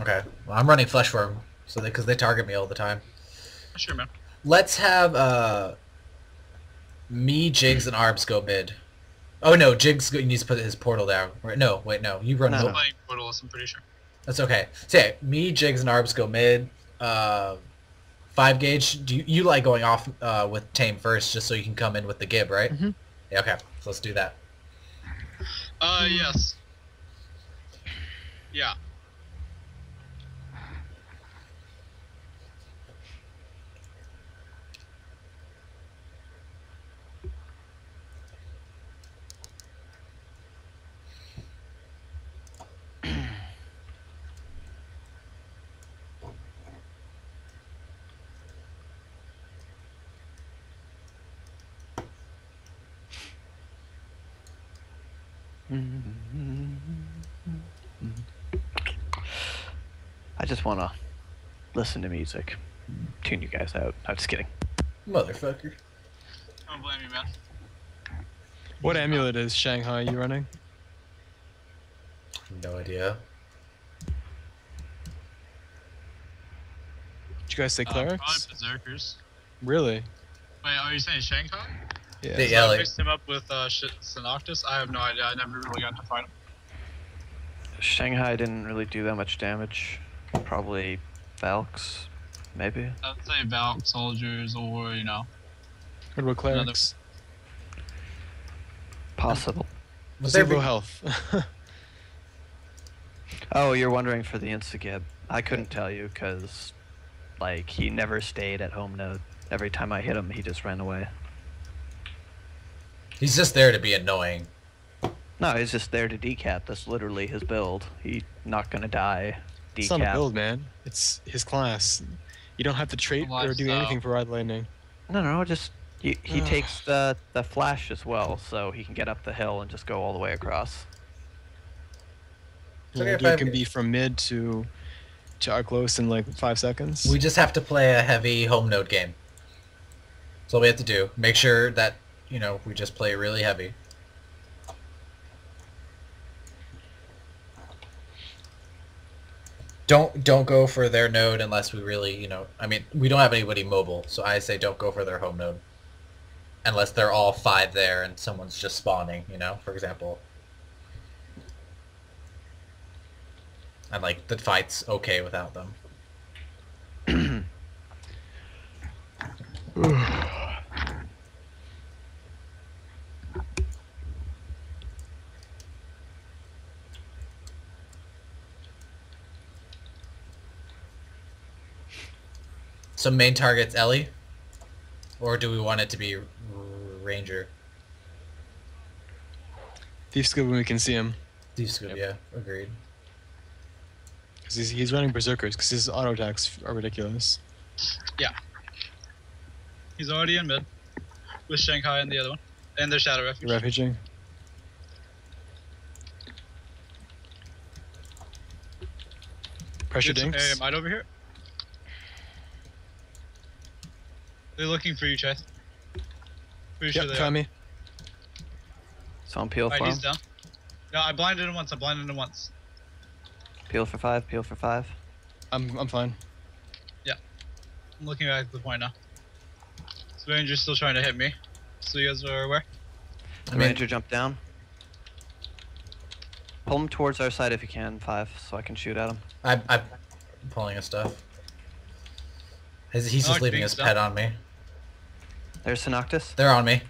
Okay. Well, I'm running flesh wurm, so because they, target me all the time. Sure, man. Let's have uh, me, Jigs, and Arbs go mid. Oh no, Jigs needs to put his portal down. Right? No, wait, no. You run. No, mid. no. Playing Portalist, I'm pretty sure. That's okay. So yeah, me, Jigs, and Arbs go mid. Uh, five gauge. Do you, you like going off uh, with Tame first, just so you can come in with the Gib, right? Mhm. Yeah. Okay. So let's do that. Uh, yes. Yeah. I just want to listen to music, tune you guys out. I'm just kidding. Motherfucker. Don't blame you, man. What amulet is Shanghai you running? No idea. Did you guys say Uh, probably clerics? Berserkers. really? Wait, are you saying Shanghai? Yeah. They- So Yeah, I like- mixed him up with uh, shit Synoctis. I have no idea. I never really got to fight him. Shanghai didn't really do that much damage. Probably Valks, maybe. I'd say Valk soldiers or you know. What about clerics? Possible. Was Zero be- health. Oh, you're wondering for the Instagib. I couldn't tell you because, like, he never stayed at home node. Every time I hit him, he just ran away. He's just there to be annoying. No, he's just there to decap. That's literally his build. He not gonna die. it's not a Decap. build, man. It's his class. You don't have to trait or do Lifestyle. anything for Ride landing. No, no, no, just he, he takes the the flash as well, so he can get up the hill and just go all the way across. It's okay Yeah, if can be from mid to to Arclos in like five seconds. We just have to play a heavy home node game. That's all we have to do. Make sure that, you know, we just play really heavy. Don't don't go for their node unless we really, you know, I mean, we don't have anybody mobile, so I say don't go for their home node. Unless they're all five there and someone's just spawning, you know, for example. And like the fight's okay without them. So main target's Ellie? Or do we want it to be R- Ranger? Thief's good when we can see him These good, yeah, agreed. because he's, he's running berserkers because his auto attacks are ridiculous. Yeah. He's already in mid with Shanghai and the other one, and their Shadow Refuge. Refuging. Pressure Get some dinks. area might over here. They're looking for you, Chase. Pretty sure Yep, they try are. me. So I'm peel Alright, for him. he's down. No, I blinded him once. I blinded him once. Peel for five. Peel for five. I'm I'm fine. Yeah, I'm looking back at the point now. So Ranger's still trying to hit me. So you guys are aware. I The mean, ranger jump down. Pull him towards our side if you can, five, so I can shoot at him. I, I'm pulling his stuff. His, he's just like leaving his stuck. pet on me. There's Synoctis. They're on me.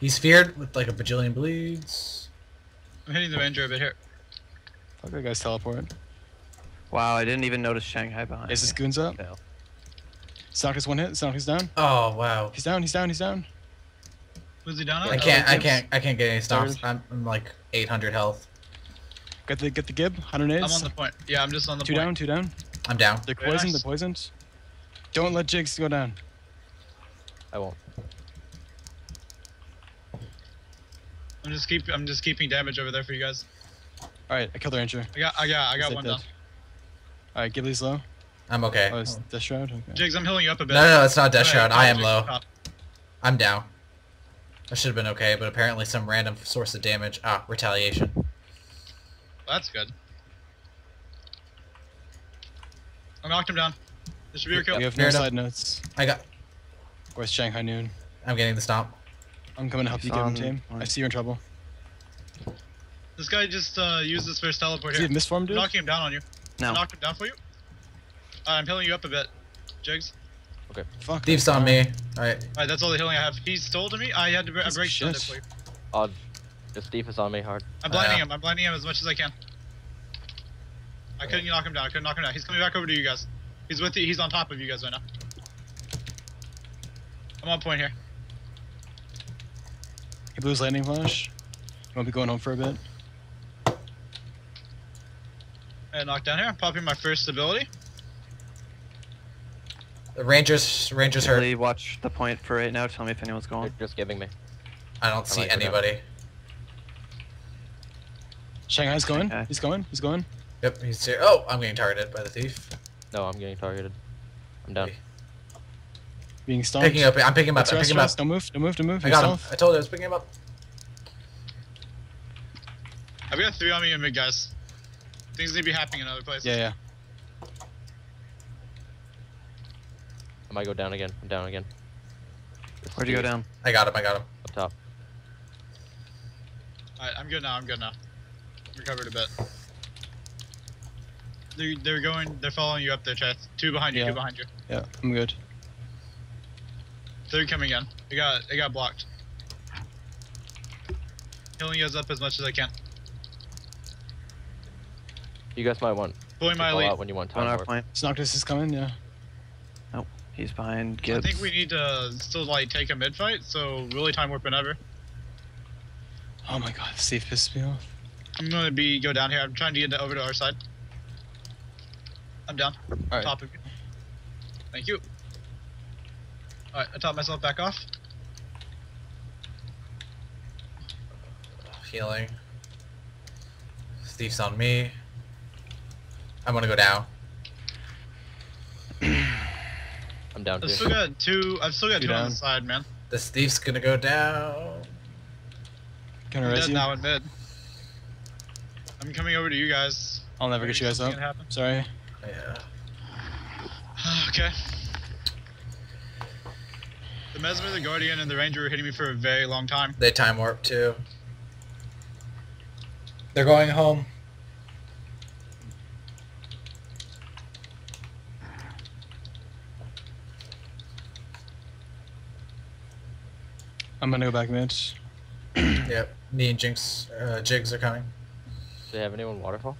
He's feared with like a bajillion bleeds. I'm hitting the Ranger a bit here. Fuck that guy's teleport. Wow, I didn't even notice Shanghai behind Is this goons up? Fail. Snarkus one hit. Snarkus down. Oh wow. He's down. He's down. He's down. Who's he down at? I Oh, can't. I can't. I can't get any stops. I'm, I'm like 800 health. Get the get the gib. Hundred I'm on the point. Yeah, I'm just on the Two point. down. Two down. I'm down. They're Very poisoned. nice. They're poisoned. Don't let Jigs go down. I won't. I'm just keep. I'm just keeping damage over there for you guys. All right, I killed the ranger. I got. I got. I got one dead? down. All right, Gibbly's low. I'm okay. Oh, it's no, Death Shroud. Okay. Jigs, I'm healing you up a bit. no, no, it's not Death Alright, Shroud. I am Jigs, low. stop. I'm down. I should have been okay, but apparently some random source of damage. Ah, retaliation. That's good. I knocked him down. This should be your kill. We have no side notes. I got. Where's Shanghai Noon? I'm getting the stomp. I'm coming to help He's you get him, on Tame. I see you're in trouble. This guy just uh, used his first teleport Does he here. have mist form, I'm dude? knocking him down on you. I No. knocked him down for you. Uh, I'm healing you up a bit. Jigs. Okay. Fuck. Thief's on me. Alright. Alright, that's all the healing I have. He stole to me. I had to bre- I Piece of break stunned shit. for you. Oh, the thief is on me hard. I'm blinding Yeah. him. I'm blinding him as much as I can. I couldn't knock him down. I couldn't knock him down. He's coming back over to you guys. He's with you. He's on top of you guys right now. I'm on point here. He blew his lightning flash. You won't be going home for a bit. And knocked down here. I'm popping my first ability. The Rangers Rangers hurt. Really watch the point for right now. Tell me if anyone's going. They're going. just giving me. I don't see might go down. anybody. Shanghai's going. Shanghai. He's going. He's going. Yep, he's here. Oh, I'm getting targeted by the thief. No, I'm getting targeted. I'm down. Being stomped. Picking up. I'm picking him up. Rest, I'm rest, picking him up. rest. Don't move. Don't move. Don't move. I got him. I told you I was picking him up. I've got three on me in mid, guys. Things need to be happening in other places. Yeah, yeah. I might go down again. I'm down again. The Where'd you go down? I got him. I got him. Up top. Alright, I'm good now. I'm good now. Recovered a bit. They're, they're going. They're following you up there, Chad. Two behind you. Yeah. Two behind you. Yeah. I'm good. They're coming in. They got. They got blocked. Healing you guys up as much as I can. You guys might want Pulling to my call elite. out when you want time. On time our warp. point. Noctis is coming. Yeah. He's behind I think we need to still like take a mid fight. So really time warp whenever. Oh my god. Thief pissed me off. I'm gonna be go down here. I'm trying to get over to our side. I'm down. Alright. Top of you. Thank you. Alright, I top myself back off. Healing. Thief's on me. I'm gonna go down. I'm down I've still got two. I've still got You two on the side, man. The thief's gonna go down. Can I I'm res dead you? now in mid. I'm coming over to you guys. I'll never get you guys up. Sorry. Yeah. okay. The Mesmer, the Guardian, and the Ranger were hitting me for a very long time. They time warp too. They're going home. I'm gonna go back mid. Yep. Me and Jinx, uh, Jigs are coming. Do they have anyone waterfall?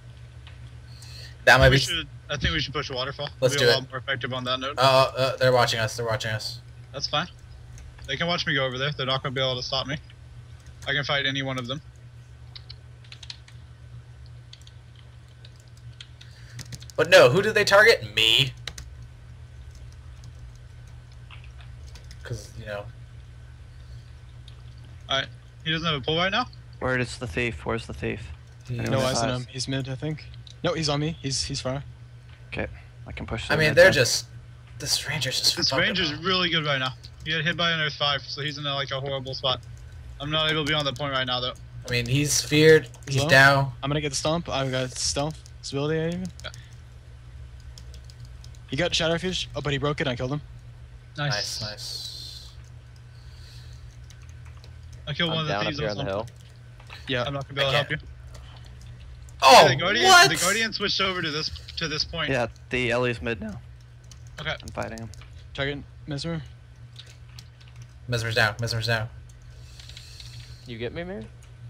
That might we be. should. I think we should push waterfall. Let's be do a it. lot more effective on that note. Uh, uh, they're watching us. They're watching us. That's fine. They can watch me go over there. They're not gonna be able to stop me. I can fight any one of them. But no, who did they target? Me. Because you know. Alright. He doesn't have a pull right now. Where is the thief? Where's the thief? Hmm. Anyone No else? eyes on him. He's mid, I think. No, he's on me. He's he's far. Okay. I can push. I mean, they're then. just. This ranger's just. This fucking range is up. really good right now. He got hit by an Earth 5, so he's in a, like a horrible spot. I'm not able to be on that point right now, though. I mean, he's feared. He's Hello? down. I'm gonna get the stomp. I've got stealth. Stability I even. Yeah. He got shadow refuge. Oh, but he broke it. I killed him. Nice, nice. I killed one I'm of the down up thieves on the hill. Yeah. I'm not gonna be able to help you. Oh, Yeah, the oh, Guardian, what? The Guardian switched over to this to this point. Yeah, the Ellie's mid now. Okay. I'm fighting him. Target Mesmer. Mesmer's down. Mesmer's down. You get me, man?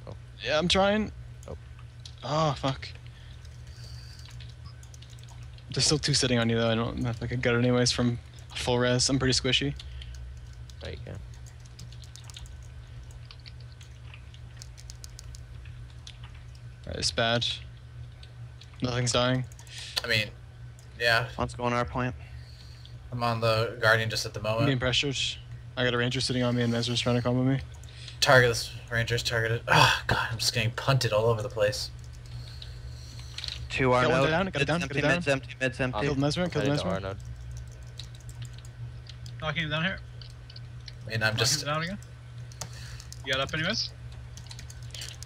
Oh. Yeah, I'm trying. Oh. Oh fuck. There's still two sitting on you though. I don't know if I could get it anyways from full res. I'm pretty squishy. There you go. Alright, it's bad. Nothing's dying. I mean, yeah. Let's go on our point. I'm on the Guardian just at the I'm getting moment. pressured. I got a ranger sitting on me and Mesmer's trying to combo me. Target this. Ranger's targeted. Oh god, I'm just getting punted all over the place. Two are Got one no. down, got it Mid's down, got empty, it down. mid's empty, mid's empty. Killed Mesmer, I'm killed headed to Mesmer. Arnode. Knocking him down here. I mean, I'm Knocking just. him down again. You got up anyways?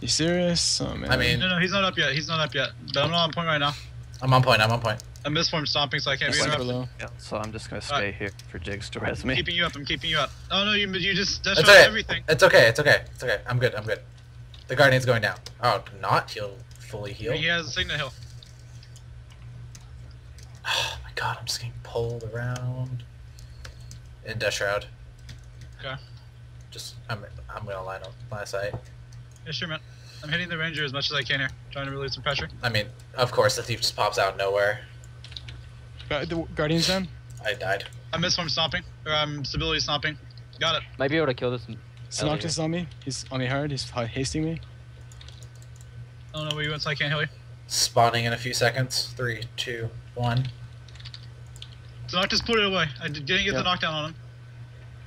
You serious? Oh man. I mean- No, no, he's not up yet. He's not up yet. But I'm not on point right now. I'm on point. I'm on point. I'm misformed stomping, so I can't be Super interrupted. Yeah, so I'm just gonna stay Alright. here for Jigs to res I'm me. keeping you up. I'm keeping you up. Oh no, you you just dash It's okay. everything. It's okay. It's okay. It's okay. I'm good. I'm good. The guardian's going down. Oh, not heal. Fully heal. He has a signet hill. Oh my god, I'm just getting pulled around. In Death Shroud. Okay. Just I'm I'm gonna line up my sight. Yeah, sure, man. I'm hitting the ranger as much as I can here, trying to relieve some pressure. I mean, of course the thief just pops out of nowhere. Gu- the Guardian's down. I died. I'm misformed stomping, or I'm stability stomping. Got it. Might be able to kill this. m- Synoctis is on me. He's on me hard. He's ha- hasting me. I don't know where you went, so I can't heal you. Spawning in a few seconds. Three, two, one. So knock just put it away. I didn't get Yeah. the knockdown on him.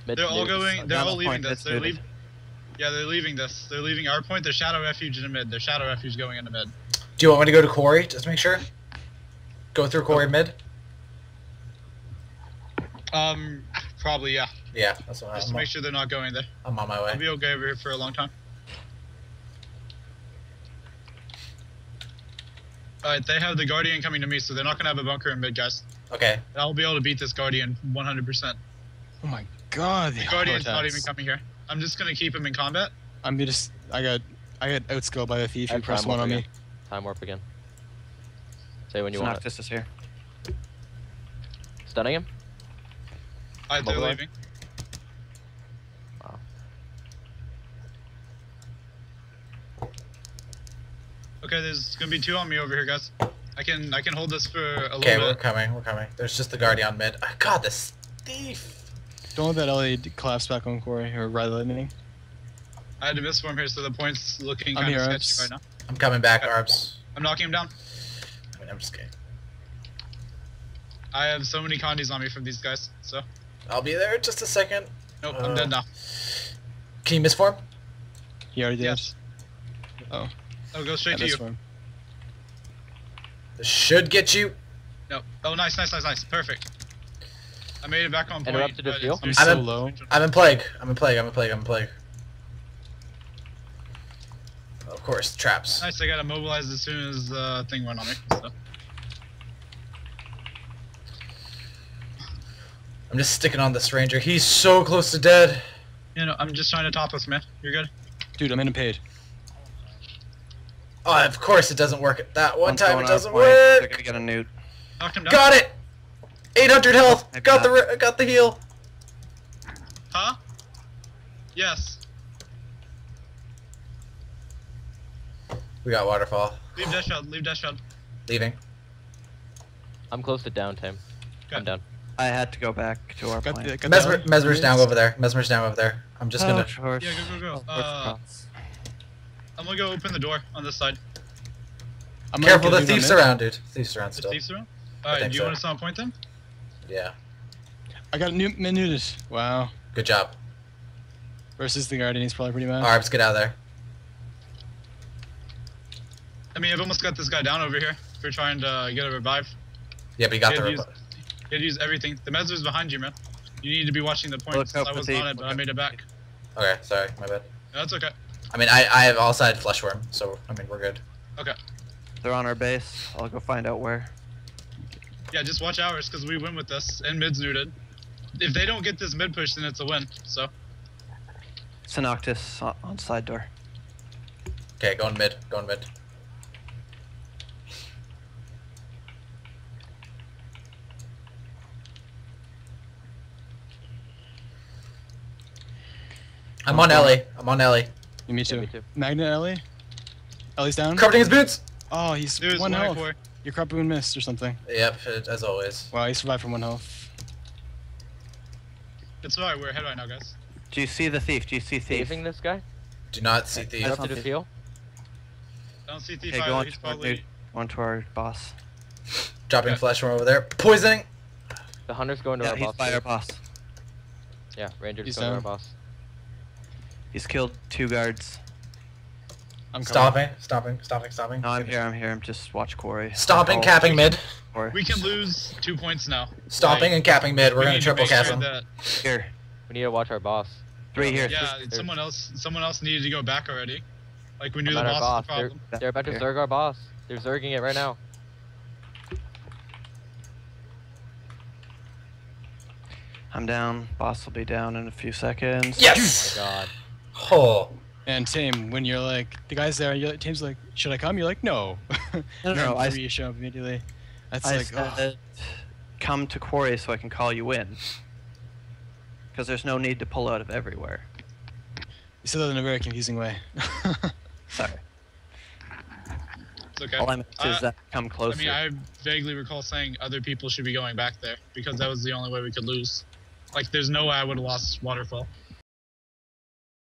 Mid They're all going. They're all leaving point, this. that's They're leaving. Yeah, they're leaving this. They're leaving our point. Their shadow refuge in mid. Their shadow refuge going into mid. Do you want me to go to Quarry? Just to make sure. Go through Quarry oh. mid. Um, probably yeah. Yeah, that's what Just I'm. to make sure they're not going there. I'm on my way. I'll be okay over here for a long time. Alright, they have the Guardian coming to me, so they're not gonna have a bunker in mid, guys. Okay. I'll be able to beat this Guardian 100%. Oh my god. The The Guardian's not even coming here. I'm just gonna keep him in combat. I'm just. I got. I got outskilled by the thief. You He have pressed time one warp on me. Time warp again. Say when you want it. Synoctis is here. Stunning him. Alright, they're Mobile. leaving. Wow. Okay, there's gonna be two on me over here, guys. I can I can hold this for a little bit. Okay, we're bit. coming. We're coming. There's just the Guardian mid. Ah, God, this thief. Don't let that LA collapse back on Quarry or Ride Lightning. I had to miss mist form here, so the point's looking I'm kind of here, sketchy Arbs. right now. I'm coming back, Arbs. I'm knocking him down. I mean, I'm just kidding. I have so many condies on me from these guys, so I'll be there in just a second. nope, Uh, I'm dead now. Can you mist form? He already did. Yes. Oh. I'll go I straight to you. This should get you. No. Oh, nice, nice, nice, nice. Perfect. I made it back on point. Interrupted but his it's- I'm I'm so in- low. I'm in plague. I'm in plague. I'm in plague. I'm in plague. Of course, traps. Nice, I got immobilized as soon as the uh, thing went on me. So. I'm just sticking on this ranger. He's so close to dead. You know, I'm just trying to top us, man. You're good. Dude, I'm in a paid. Oh, of course it doesn't work. That one One's time it doesn't point. They're work. gonna get a newt. Knocked him down. Got it. 800 health. Maybe Got the not. ri- got the heal. Huh? Yes. We got waterfall. Leave dash shot. Leave dash shot. Leaving. I'm close to down, Tim. I'm Okay. Down. I had to go back to our Got point. the, got Mesmer, the Mesmer's down over there. Mesmer's down over there. I'm just oh, gonna. Horse. Yeah, go, go, go. Oh, Uh. I'm gonna go open the door on this side. I'm Careful, the a dude thief's around, dude. Thief's around still. The still. thieves around. Alright, do you so. want to stop point them? Yeah. I got a new minuted. Wow. Good job. Versus the Guardian, he's probably pretty mad. Arbs, get out of there. I mean, I've almost got this guy down over here. If you're trying to get a revive, Yeah, but you got Yeah, the. he's- revi- you gotta use everything. The Mezzo's behind you, man. You need to be watching the point. Look I was on it, but I made it back. Okay, sorry, my bad. No, that's okay. I mean, I I have all side flesh wurm, so I mean we're good. Okay. They're on our base. I'll go find out where. Yeah, just watch ours because we win with this and mid's neuted. If they don't get this mid push, then it's a win. So Synoctis on, on side door. Okay, going mid. Going mid. I'm on Ellie. I'm on Ellie. Yeah, me Yeah, too. me too. Magnet Ellie? Ellie's down? Corrupting his boots. Oh, he's there's one one health. core. Your crop boon missed or something. Yep, as always. Wow, he survived from one health. It's alright. We're ahead right now, guys. Do you see the thief? Do you see thief? Saving this guy? Do not see That's thief. Interrupted not his the- heal? I don't see thief Okay, go on He's to probably. dude. One to our boss. Dropping Okay. flesh wurm over there. Poisoning. The hunter's going to Yeah, our he's boss. by our boss. Yeah, ranger's He's going to our boss. He's killed two guards. I'm stopping, stopping, stopping, stopping. No, I'm here, I'm here. I'm just watch Corey. Stopping, capping mid. We can lose two points now. Stopping and capping mid. We're we gonna triple cap sure. Here. We need to watch our boss. Three here. Yeah, Three. someone else. Someone else needed to go back already. Like we knew the boss, boss. The problem. They're, they're about to here. zerg our boss. They're zerging it right now. I'm down. Boss will be down in a few seconds. Yes. Oh my God. Oh. And Tim, when you're like the guy's there, you're, Tim's like, "Should I come?" You're like, "No." No, no, no, I- you show up immediately. That's I like, oh. come to quarry so I can call you in. Because there's no need to pull out of everywhere. you said that in a very confusing way. Sorry. It's okay. All I meant is Uh, that come I closer. mean, I vaguely recall saying other people should be going back there because that was the only way we could lose. Like, there's no way I would have lost Waterfall.